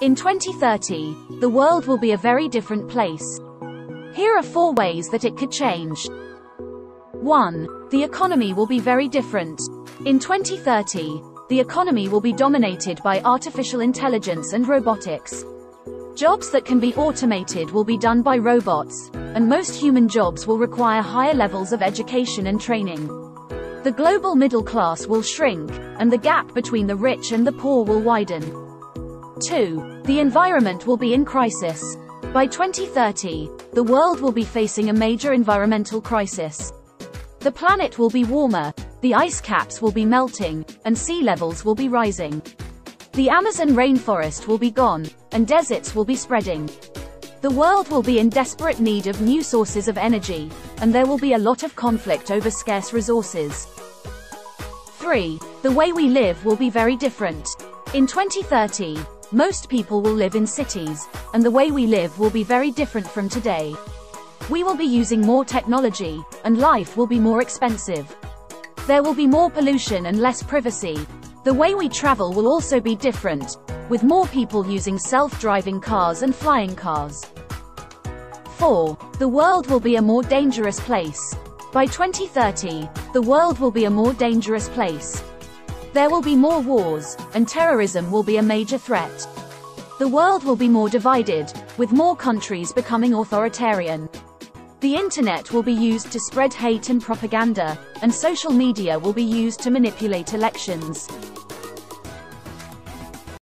In 2030, the world will be a very different place. Here are four ways that it could change. 1. The economy will be very different. In 2030, the economy will be dominated by artificial intelligence and robotics. Jobs that can be automated will be done by robots, and most human jobs will require higher levels of education and training. The global middle class will shrink, and the gap between the rich and the poor will widen. 2. The environment will be in crisis. By 2030, the world will be facing a major environmental crisis. The planet will be warmer, the ice caps will be melting, and sea levels will be rising. The Amazon rainforest will be gone, and deserts will be spreading. The world will be in desperate need of new sources of energy, and there will be a lot of conflict over scarce resources. 3. The way we live will be very different. In 2030, most people will live in cities, and the way we live will be very different from today. We will be using more technology, and life will be more expensive. There will be more pollution and less privacy, the way we travel will also be different, with more people using self-driving cars and flying cars. 4. The world will be a more dangerous place. By 2030, the world will be a more dangerous place. There will be more wars, and terrorism will be a major threat. The world will be more divided, with more countries becoming authoritarian. The internet will be used to spread hate and propaganda, and social media will be used to manipulate elections.